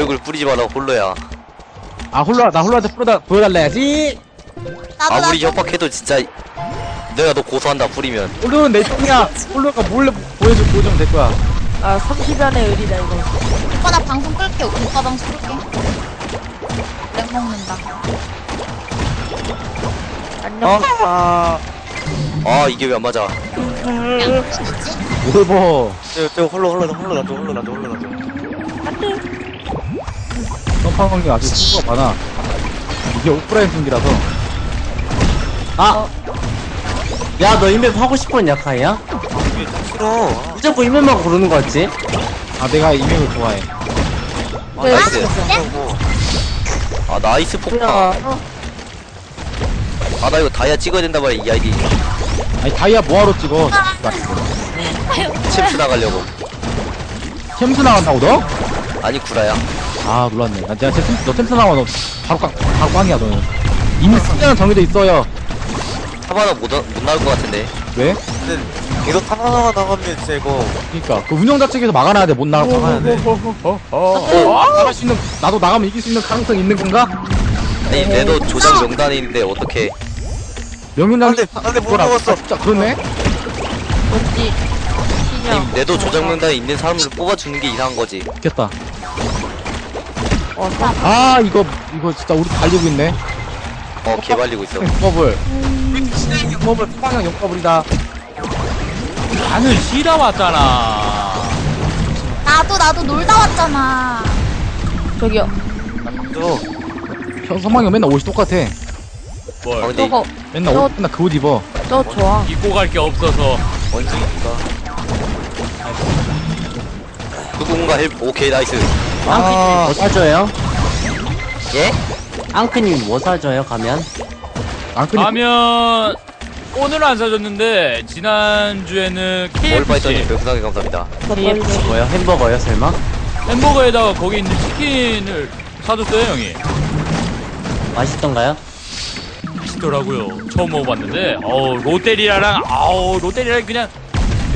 얼굴 뿌리지 마라 홀로야. 아 홀로 나 홀로한테 보여달, 보여달래야지. 나도 아무리 나도. 협박해도 진짜 내가 너 고소한다 뿌리면. 홀로는 내 똥이야. 홀로가 몰래 보여줘 보여주면 될 거야. 아 30연의 의리다 이거. 오빠 나 방송 끌게. 오빠 방송 끌게. lag 먹는다. 안녕. 어? 아 아 이게 왜 안 맞아? 뭐지? 뭘 봐. 저, 저 홀로 홀로 홀로 놔줘 홀로 놔줘 홀로 놔줘 점프 확률이 아주 수가 많아 이게 오프라인 승기라서 아! 야, 너 이맵 하고 싶은 약하야? 싫어 왜 자꾸 이맵만 고르는 거 같지? 아 내가 이맵을 좋아해 아 네. 나이스 뭐아 나이스 폭파 어? 아나 이거 다이아 찍어야 된다 말이야 이 아이디 아니 다이아 뭐하러 찍어 챔프 나가려고 템스 나간다고 너? 아니 구라야 아 놀랐네. 나 내가 템스 너 템스 나와 너 바로 깡 바로 꽝이야 너는. 이미 승자는 정해져 있어요. 하바나 못, 나- 못 나올 것 같은데. 왜? 근데 계속 하나하나 나가면 진짜 이거. 그니까. 그 운영자 측에서 막아놔야 돼못 나가 막아야 돼. 나갈 수 있는 나도 나가면 이길 수 있는 가능성 있는 건가? 아니 내도 조작 명단에 있는데 어떻게 명윤장 안돼 안돼 못 먹었어. 진짜 그렇네? 뭔지 신형 아니 내도 조작 명단에 있는 사람을 뽑아주는 게 이상한 거지. 어, 사- 아 이거 이거 진짜 우리 달리고 있네. 어 개 발리고 있어. 영법을 영법을 수방형 영법이다. 나는 쉬다 왔잖아. 나도 나도 놀다 왔잖아. 저기요. 저 서방형 맨날 옷이 똑같아. 아 뭘? 근데 저거. 맨날 저- 옷 맨날 그 옷 입어. 저 좋아. 입고 갈 게 없어서. 원숭이니까 누군가 헬 오케이 나이스 아 뭐 사줘요? 예? 앙크님 뭐 사줘요, 가면? 안 끊이 가면 오늘은 안 사줬는데 지난주에는 KFC 별풍상에 감사합니다 KFC 뭐요? 햄버거요, 설마? 햄버거에다가 거기 있는 치킨을 사줬어요 형이. 맛있던가요? 맛있더라고요. 처음 먹어봤는데 어우 롯데리아랑 아우 롯데리아랑 그냥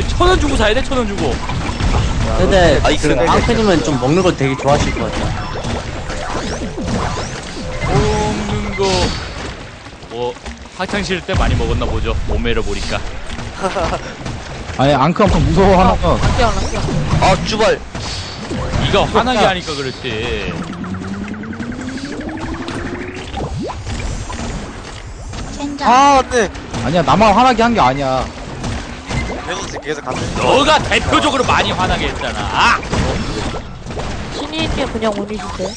천 원 주고 사야 돼 천 원 주고. 근데 nice. 그 앙크님은 좀 먹는 거 되게 좋아하실 것 같아요. 먹는 거 뭐 학창시절 때 많이 먹었나 보죠. 몸매를 보니까. 아니 앙크 엄청 무서워하는 거아 쭈발 이가 화나게 하니까 그렇지. 젠장 아 안돼 아니야 나만 화나게 한 게 아니야 계속 계속 같은 너가 대표적으로 많이 화나게 했잖아. 아! 신이님 그냥 운이 주세요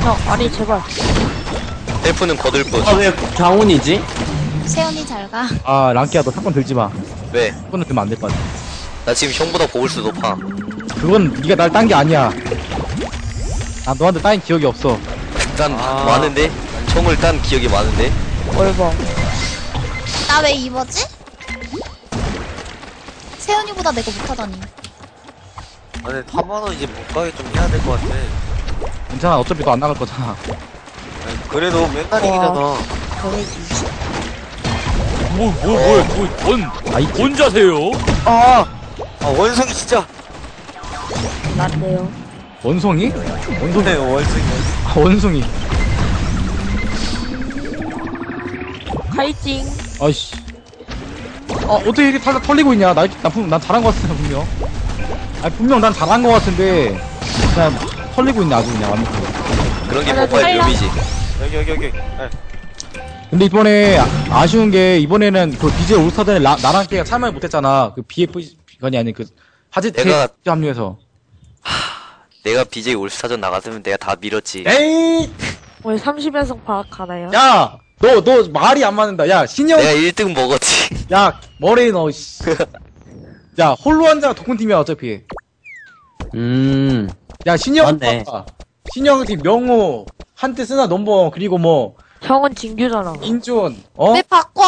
형 아니 제발. 헬프는 거들 뿐. 아, 왜 장훈이지? 세훈이 잘 가. 아 랑키야 너 사건 들지 마. 왜? 사건을 들면 안 될 것 같아. 나 지금 형보다 보울수 높아. 그건 네가 날 딴 게 아니야. 나 너한테 따인 기억이 없어. 난 아. 많은데? 총을 딴 기억이 많은데? 얼버 나 왜 입었지? 세훈이보다 내가 못하다니. 아니 타마는 이제 못 가게 좀 해야 될 것 같아. 괜찮아 어차피 너 안 나갈 거잖아. 아니, 그래도 맨날 이기잖아. 뭐, 뭐, 뭐, 뭐, 뭔, 아이 뭔 자세요? 아, 아 원숭이 진짜. 원송이? 원송이. 네 원숭이 아 원숭이. 카이팅 아이씨. 어 어떻게 이렇게 털, 털리고 있냐? 나, 나, 분- 난 잘한 거 같은데 분명. 아니 분명 난 잘한 거 같은데 그냥 털리고 있네 아주 그냥. 완전 그런 게 아, 나 모바일 탈락. 묘미지? 여기 여기 여기. 네. 근데 이번에 아- 아쉬운 게 이번에는 그 BJ 올스타전에 라- 나랑 걔가 참여를 못했잖아. 그 BF 그건이 아닌 그 하지 내가- 테 합류해서. 내가 BJ 올스타전 나갔으면 내가 다 밀었지. 에이 오늘 30연승 파악하나요? 야 너 너 말이 안 맞는다. 야 신영 내가 1등 먹었지. 야 머리 너 씨. 야 홀로 한자 독훈팀이야 어차피. 음, 야 신영 맞네. 봐봐. 신영 팀 명호 한때 쓰나 넘버 그리고 뭐. 형은 진규잖아. 인준 어? 왜 바꿔.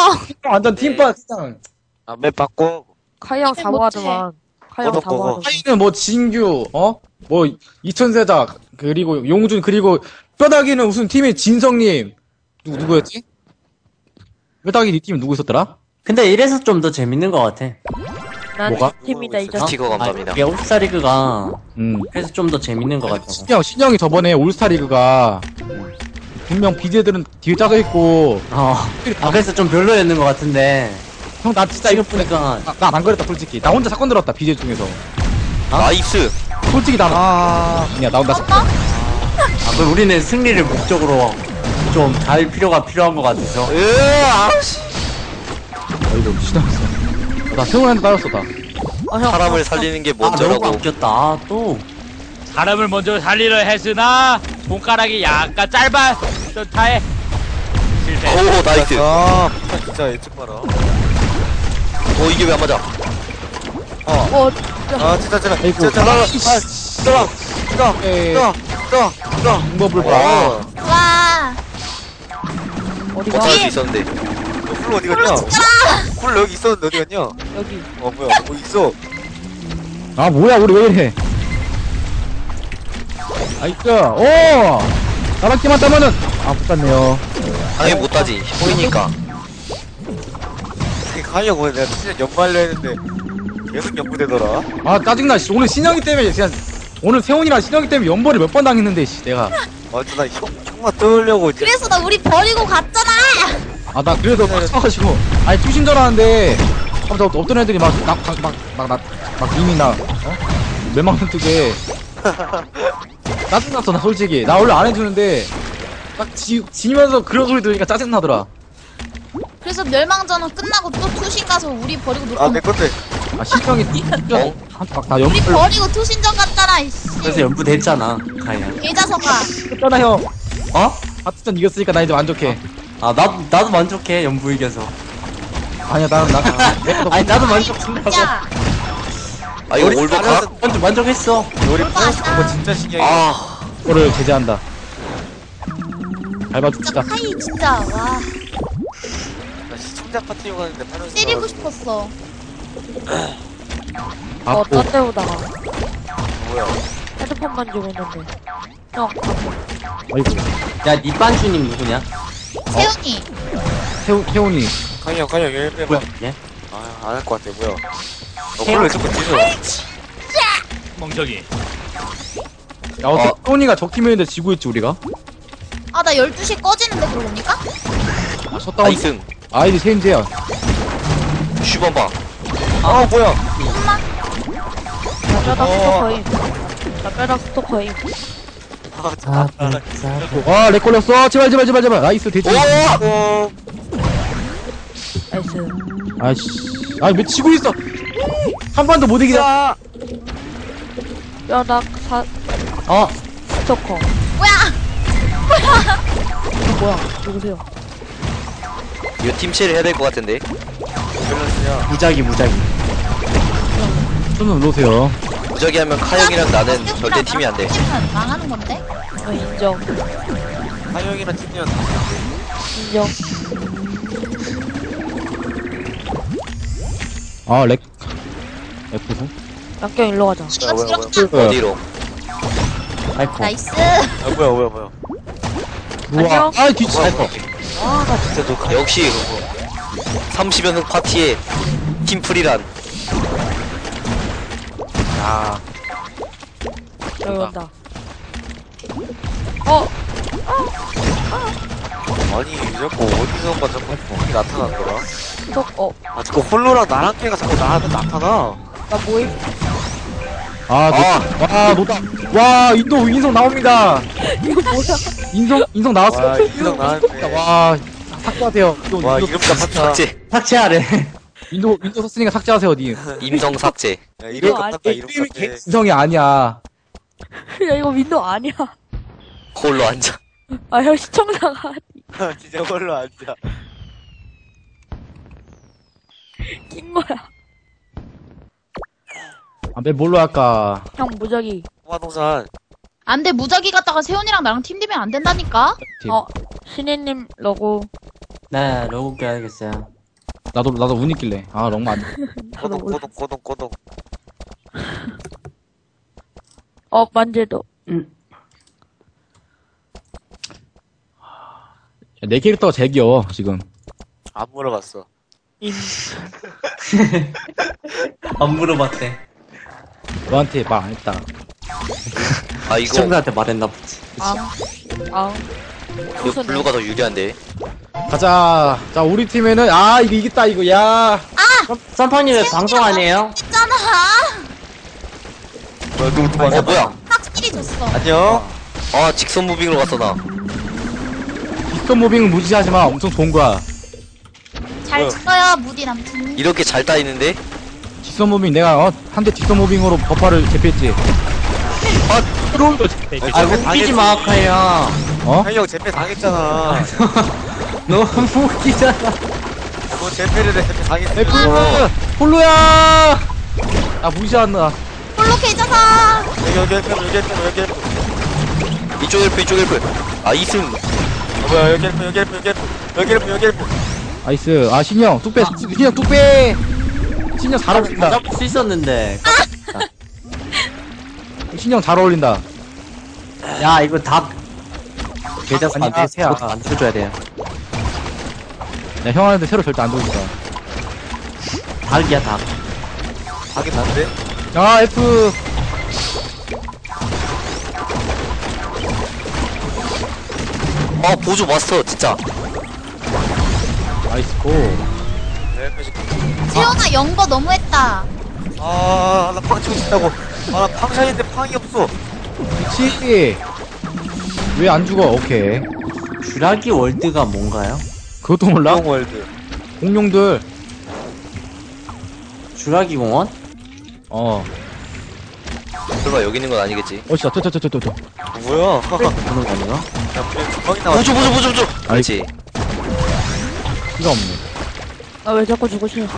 완전 팀파 그냥 아맵 바꿔. 카이 형 못해. 사모하더만 카이 형 꺼져, 꺼져. 사모하더만 하이는 뭐 진규 어 뭐 이천세자 그리고 용준 그리고 뼈다귀는 무슨 팀의 진성님 누구 누구였지? 뼈다귀 네팀 누구 있었더라? 근데 이래서 좀 더 재밌는 것 같아. 난 뭐가? 팀이다 이 자식. 스티커 감사합니다. 이게 올스타 리그가 음. 그래서 좀 더 재밌는 것 같다고. 신영, 신영이 저번에 올스타 리그가 분명 BJ들은 뒤에 짜져 있고 어. 아, 그래서 좀 별로였는 것 같은데. 형 나 진짜 이거 지금 보니까 나안 그랬다 솔직히 나 혼자 사건 들었다 BJ 중에서 나이스. 솔직히 나 아... 아니야 나 혼자 사건 아, 그 우리는 승리를 목적으로 좀갈 필요가 필요한 것 같아서. 으아! 어이구 신었어 나 세훈한테 따랐어 나 어, 형. 사람을 살리는 게 아, 너무 먼저라고. 아꼈다. 아, 또. 사람을 먼저 살리려 했으나 손가락이 약간 짧아 듯하에 실패. 오, 나이스. 아, 진짜, 진짜 예측 봐라. 어, 이게 왜 안 맞아? 어, 아, 진짜, 진짜. 아이고. 진짜, 진짜. 아, 뜨거, 에이 뜨거, 뜨거, 뜨거. 방법을 봐 와, 와. 어디가? 수 있었는데. 쿨 어디 갔냐? 쿨 여기 있었는데 어디 갔냐? 여기. 어, 뭐야, 뭐 있어? 아 뭐야 우리 왜 이래 아이스 오 나랑 끼만 따면은 아 못갔네요 당연히 못하지. 보이니까. 가려고 내가 진짜 연말로 했는데 계속 연구되더라. 아 짜증나 씨 오늘 신영이 때문에 그냥 오늘 세훈이랑 신영이 때문에 연벌을 몇번 당했는데 씨 내가 맞아, 나 형, 형만 떠올려고 이제. 그래서 나 우리 버리고 갔잖아. 아 나 그래도 빡쳐가지고 아니 투신 전화하는데 갑자기 어떤 애들이 막막막막막 이미 나 어? 멸망전 뜨게 짜증났어 나 솔직히 나 원래 안 해주는데 딱 지, 지면서 그런 소리 들으니까 짜증나더라 그래서 멸망전은 끝나고 또 투신 가서 우리 버리고 놀고 아, 내 건데. 아 신영이 어? 막나 우리 연벌 버리고 투신전 갔잖아. 이씨. 그래서 연부됐잖아, 가야. 개자석아. 했잖아 형 어? 하트전 이겼으니까 나 이제 만족해 아, 나도, 나도 만족해, 연부 이겨서. 아니야 나는 나 아니, 나도 만족한다고. 야. 아, 이거 우리 올버가? 만족, 만족, 만족했어. 우리 아, 포스트 거 진짜 신기해. 아, 거를 제재한다 진짜 밟아줍시다 카이 진짜 와 나 시청자 파티로 가는데 파는 때리고 싶었어. 어, 아고 딴 데오다가. 뭐야? 헤드폰 만 지고 있는데. 형, 아이고 야, 니빤주님 누구냐? 세훈이. 태훈 태훈이 강영, 강영, 열매 뭐야, 봐. 얘? 아, 안 할 것 같아, 뭐야? 너 홀로 자꾸 뒤져. 멍청이. 야 어떻게 태훈이가 적팀이었는데 지고 있지 우리가 아 나 12시에 꺼지는데 그러고 보니까? 아 셧다운 nice. 아이디 체인지야 봐. 아, 뭐야? 엄마? 나 뼈다 스토커임. 나 뼈다 스토커임. 아, 아, 아, 와, lag 걸렸어. 제발, 제발, 제발, 제발. nice, 대치. 어, nice. 아이씨. 아니, 왜 치고 있어? 한 번도 못 이기다. 뼈다 사, 어, 스토커. 뭐야? 어, 뭐야? 누구세요? 이거 팀체를 해야 될 것 같은데. 무작위, 무작위. 좀 눌러주세요. 무적이 하면 카영이랑 나는 절대 팀이 안 돼. 팀은 망하는 건데? 어, 인정. 강영이랑 팀이랑 인정. 아, 렉. F4? 낙경 일로 가자. 이거 뭐야, 지렸다. 어디로? 아이코. 나이스. 아, 뭐야, 뭐야, 뭐야. 우와. 안녕. 아, 뒤치. 아, 나 진짜 너 강영. 역시 30연승 파티에 팀플이란 아, 여기 온다. 어, 아니, 자꾸 어디선가 자꾸 형이 나타나더라. 스토커. 어, 아, 자꾸 홀로랑 나랑 걔가 자꾸 나한테 나타나. 나 뭐임? 아, 노, 와, 노다. 와, 인도 인성 나옵니다. 이거 뭐야? 인성, 인성 나왔어. 와, 인성 나한테. 와, 삭제하세요. 인도, 와, 이름 다 삭제. 삭제. 삭제하래. 인도, 인도 썼으니까 삭제하세요, 니. 임성 삭제. 야, 이름 이거 같다, 이름 이름이 같아. 인성이 아니야. 야, 이거 윈도우 아니야. 홀로 앉아. 아, 형 시청자가 진짜 홀로 앉아. 낀 거야. 아, 맵 뭘로 할까? 형 무적이. 화동산. 안 돼, 무작위 갔다가 세훈이랑 나랑 팀 되면 안 된다니까? 팀. 어, 신혜님 로고. 네, 로고 껴야겠어요. 나도, 나도 운 있길래. 아, 럭마 안 돼. 꼬동, 꼬동, 꼬동, 꼬동. 어, 만재도. 야, 내 캐릭터가 제일 귀여워, 지금. 안 물어봤어. 인. 안 물어봤대. 너한테 말 안 했다. 아 이거 시청자한테 말했나 보지. 아, 아, 이거 blue가 더 유리한데 가자. 자, 우리 팀에는, 아, 이거 이겼다, 이거, 야. 쌈팡님 왜 방송 안 해요? 있잖아. 어 뭐야 확실히 졌어. 안녕. 아 직선 무빙으로 갔어 나 뒷선 모빙은 무시하지 마. 엄청 좋은 거야. 잘 쳤어요, 무디 남친이. 이렇게 잘 따이는데 뒷선 모빙 내가, 어, 한대 뒷선 모빙으로 버파를 제패했지. 아, 웃기지 마, 카이야. 어? 형이 형 제패 당했잖아. 너무 웃기잖아. 너 제패를 해, 당했어. F! 홀로야! 아, 무시한다. 홀로 계좌사. 여기 여기 헬프 여기 헬프 여기 헬프. 이쪽 헬프 이쪽 헬프 아 이승 어, 뭐야 여기 헬프 여기 헬프 여기 헬프 여기 헬프 여기 헬프. 나이스. 아, 신영, 뚝배, 신영, 뚝배! 신영 잘 어울린다. 잡을 수 있었는데. 신영 잘 어울린다. 야, 이거 닭. 계좌서 안 아니야, 새야. 돼. 안 쳐줘야 돼요. 야, 형한테 새로 절대 안 돌린다. 닭이야, 닭. 하긴 난데. 아, F. 아 보조 마스터 진짜 나이스 고. 헬프 식. 세훈아, 연거 너무했다. 아 나 팡 치고 싶다고. 아 나 팡샤인데 팡이 없어. 그치. 왜 안 죽어? 오케이. 쥬라기 월드가 뭔가요? 그것도 몰라? 형 월드. 공룡들. 쥬라기 공원? 어. 설마 여기 있는 건 아니겠지 어, 또, 또. 뭐야? 보는 거 아닌가? 야 그냥 주먹이 나왔어. 보조 보조 보조 보조 그렇지 피가 없네. 아, 왜 자꾸 죽으시냐.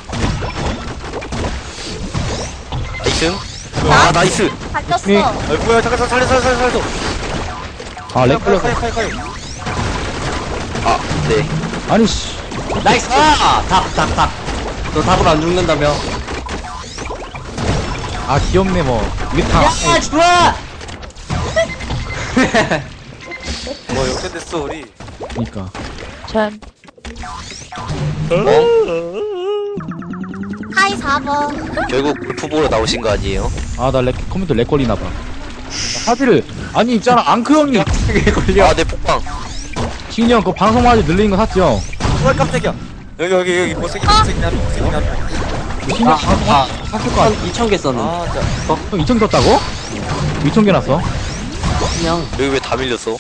이승 아 nice. 네. 아 뭐야 잠깐 잠깐 살려 살려 살려 살려. 아, lag 걸렸어. 카이 카이 카이. 아네 아니, 씨. nice! 아! 닭, 닭, 닭. 너 닭으로 안 죽는다며? 아, 귀엽네, 뭐. 다. 야, 좋아! 뭐 역전됐어 우리. 그니까. 참. 하이 4번. 결국 골프 보러 나오신 거 아니에요 아, 나 렉, 컴퓨터 렉 걸리나봐. 사실을, 아니, 있잖아, 앙크 형님. 그게 걸려. 아내 폭방 지훈이 형, 그 방송마저 늘리는 거 샀죠? 와 깜짝이야. 여기 여기 여기 못생긴 못생긴 한 명, 못생긴 아, 방송 아. 샀을 거 아니야? 2,000개 썼는데. 아 진짜. 형 2천 떴다고? 2천 개 났어? 그냥. 여기 왜 다 밀렸어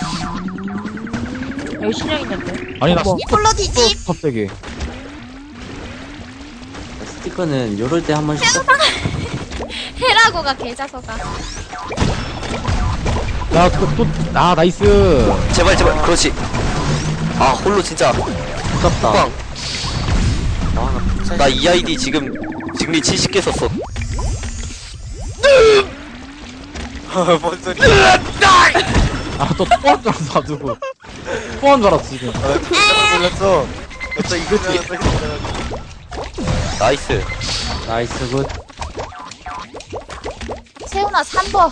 여기 신형 있는데. 아니, 나 뭐. 홀로 뒤집. 갑자기. 스티커는 요럴 때 한 번씩. 써. 해라고가 계좌서가. 야, 또, 또, 아, 나이스. 제발 제발 그렇지 아 홀로 진짜 아깝다. 아나 팡샤인. 나이 아이디 지금 증리 70개 썼어 뭔 소리야? 아, 또, 또한 줄 알았어, 가지고. 또한 줄 알았어, 지금. 아, 놀랐어. 갑자기 이거 지. 나이스 나이스, 굿. 세훈아 3번.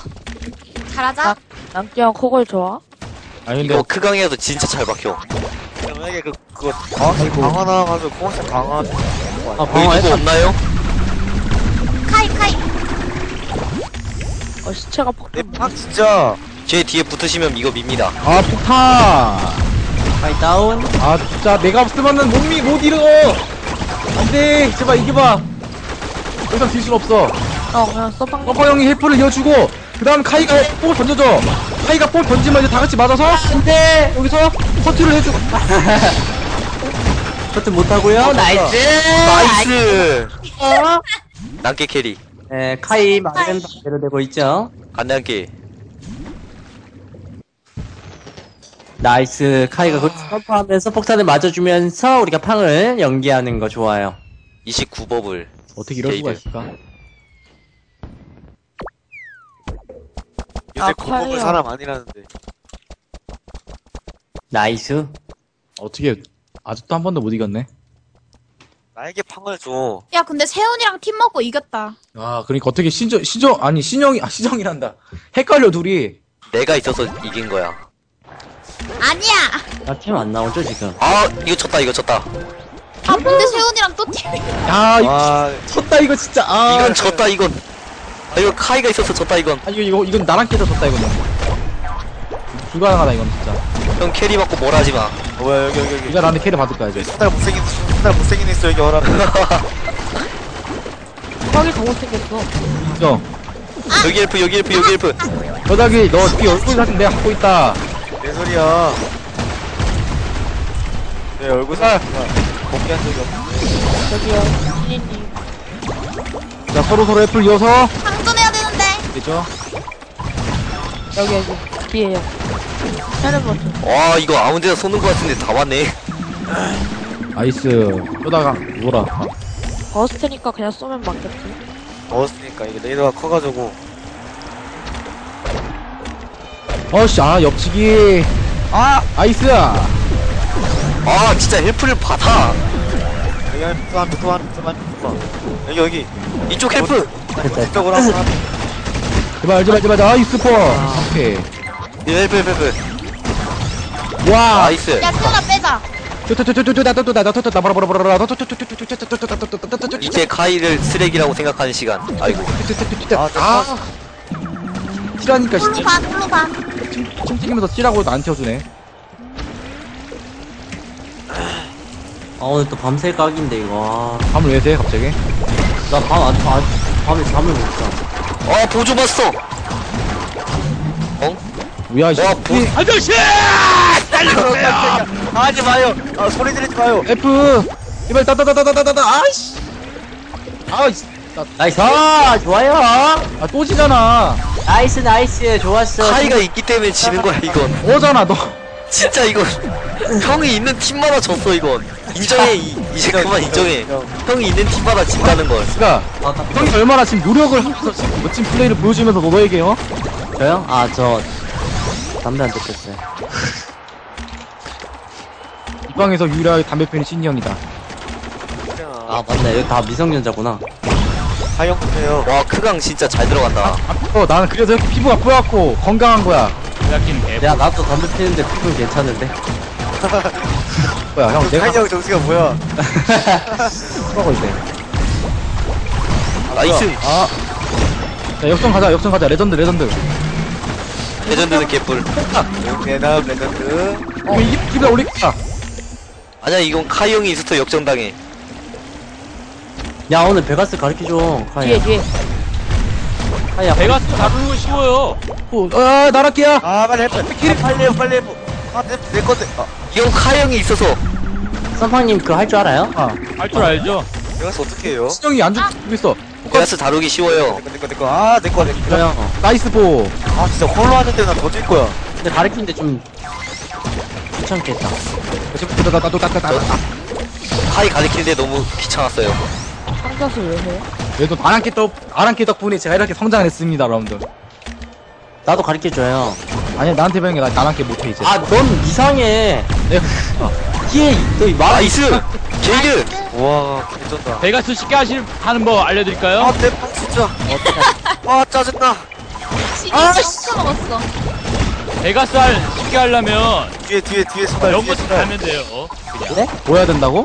잘하자. 남기형 코골 좋아? 아니, 근데, 이거 크강에도 진짜 잘 박혀 만약에 그 그거 강화 강화 나와가지고 공학생 강화. 아, 방어 누구 없나요? 카이 카이. 어, 시체가 폭탄. 내팍 진짜. 제 뒤에 붙으시면 이거 밉니다 아, 폭탄. 파이 다운. 아, 진짜, 내가 없으면은 못, 미, 못 이뤄. 안 돼. 제발 이겨봐. 더 이상 딜순 없어. 어, 그냥 써방. 버퍼 형이 헬프를 이어주고, 그 다음 카이가 볼 던져줘. 카이가 볼 던지면 이제 다 같이 맞아서, 안 돼! 여기서 커트를 해주고. 커트 못하고요 나이스! 나이스 난깨 캐리 네, 카이 말은 반대로 되고 있죠. 안내한게 나이스. 카이가 그 점프하면서 폭탄을 맞아주면서 우리가 팡을 연기하는 거 좋아요. 29법을 어떻게 이럴 수가. 있을까? 요새 아, 카이야. 사람 아니라는데. 나이스. 어떻게, 아직도 한 번도 못 이겼네. 나에게 팡을 줘. 야 근데 세훈이랑 팀 먹고 이겼다. 아, 그러니까 어떻게 신정, 신정, 아니, 신영이, 아, 신정이란다. 헷갈려, 둘이. 내가 있어서 이긴 거야 아니야. 나 팀 안 나오죠, 지금? 아 이거 졌다 이거 졌다 아 근데 세훈이랑 또 팀. 야 이거 와 졌다 이거 진짜 아 이건 졌다 이건 아 이거 카이가 있어서 졌다 이건. 아 이거 이거 이건 나랑 깨져 졌다 이거는. 불가능하다 이건 진짜. 형 캐리 받고 뭘 하지마. 어, 뭐야 여기 여기 여기. 네가 나한테 캐리 받을 거야 이제. 손달 못생긴 손달 못생긴 있어 여기 어라 턱이 더 못생겼어. 인정 여기 엘프 여기 엘프 여기 엘프. 여자기 너네 얼굴 사진 내가 갖고 있다. 내 소리야. 내 얼굴 살 복귀한 적이 없는데 저기요, 신인님. 자 서로 서로 애플 이어서 되죠? 여기, 여기. 뒤에요. 하는 버튼. 와 이거 아무 데나 쏘는 거 같은데 다 왔네. 나이스. 쏘다가. 놀아 버스트니까 그냥 쏘면 맞겠지. 먹었으니까 이게 레이더가 커가지고. 어씨 아 옆치기. 아! 아이스. 아 진짜 헬프를 받아. 여기 한 또한 또한 또한 또 여기 여기. 이쪽 헬프. 이쪽으로 한번 제발 제발 제발 아이스 포 오케이 예, 헬프 헬프 헬프 와 나이스 야 세훈아 빼자. 이제 카이를 쓰레기라고 생각하는 시간 아이고 아 찌라니까 홀로 진짜 반 홀로 반. 침 튀기면서 찌라고 안 튀어주네 아 오늘 또 밤새 각인데 이거 밤을 왜새 갑자기 나 밤 안, 아, 밤에 잠을 못 자. 아 보조 봤어. 어? 뭐야 이 와, 새끼. 아저씨! 하지 마요. 아 소리 지르지 마요. F. 이발 따따따따따따따 아이씨. 아이씨. 나이스. 아 좋아요. 아 또 지잖아. 나이스 나이스. 좋았어. 카이가 있기 때문에 지는 거야 이건. 어잖아 너 진짜 이건 형이 있는 팀마다 졌어 이건. 인정해 이, 이제 그만 인정해. 형이 있는 팀마다 진다는 걸. 그니까 형이 얼마나 지금 노력을 하면서 지금 멋진 플레이를 보여주면서 너 너에게 어? 저요? 아 저 담배 안 뜯겼어요. 이 방에서 유일하게 담배 피는 신이 형이다. 아 맞네. 여기 다 미성년자구나. 하영 보세요. 와 크강 진짜 잘 들어간다. 어 나는 그래서 이렇게 피부가 뿌옇고 건강한 거야 제작진. 야 나도 담배 피는데 피부 괜찮은데? 뭐야 형 내가 하영 정수가 뭐야? 뿌하고 있대 나이스 아. 자 역전 가자 역전 가자. 레전드 레전드. 레전드는 개뿔. 내나 레전드. 어 이기 기분 올리겠다 아니야 이건 카이 형이 있어서 역전당해. 야 오늘 베가스 가르쳐줘 뒤에, 뒤에. 카이야 베가스 다루는 거 쉬워요. 아 나락기야. 아 빨리 해봐. 아, 빨리 해봐 빨리 해봐. 아내 내 건데. 아. 이건 카이 형이 있어서. 선팡님 그거 할 줄 알아요? 할줄 알죠? 내가 어떻게 해요? 신형이 안 죽고 있어. 베가스 다루기 쉬워요. 내거 내거 아내거 내거 저요. 어. 나이스 보. 아 진짜 홀로 하는 데 나 던질 거야. 근데 가르치는데 좀 귀찮겠다. 따따따따따따따 카이 가리키는데 너무 귀찮았어요. 상자수 왜 해요? 그래도 아랑키 덕 아랑키 덕분에 제가 이렇게 성장을 했습니다 여러분들. 나도 가르쳐줘요. 아니 나한테 배운 게 나 나랑키 못해 이제. 아 넌 이상해. 내가 뒤에 너이 말 나이스 게이드! 우와 개쩐다. 베가스 쉽게 하실, 하는 법 알려드릴까요? 아내빵 진짜. 아 짜증나. 신이 아, 먹었어. 베가스 할, 쉽게 하려면 뒤에 뒤에 뒤에 것좀 손발 하면 돼요. 그냥. 뭐 해야 된다고?